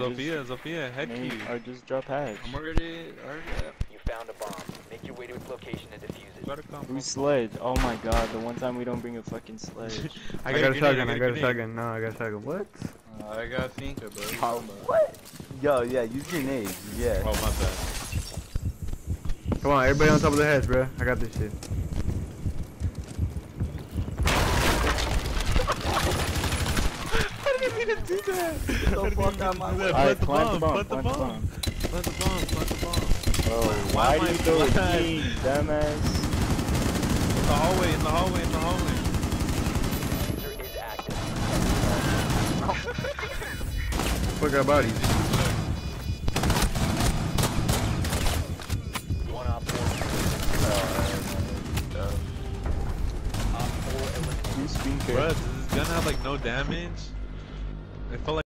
Zofia, Zofia, head Main- key. Or just drop hatch. I'm already, already. You found a bomb. Make your way to its location and defuse it. Gotta come. Who's sledge? Oh my god, the one time we don't bring a fucking sledge. I, got, a grenade, shotgun. I got a grenade. shotgun. No, I got a shotgun. What? Uh, I got Finka, bro. Oh, what? Yo, yeah, use grenades. Yeah. Oh, my bad. Come on, everybody on top of the heads, bro. I got this shit. Didn't do that. Get the fuck out my way. Alright, Plant the bomb, bomb, plant the bomb. bomb. Plant the bomb, plant the bomb. Bro, Why why am do I you throw it me, dumbass? In the hallway, in the hallway, in the hallway. User is active. Fuck our bodies. One op four. Op four eliminated. Bruh, does this gun have like no damage? It felt like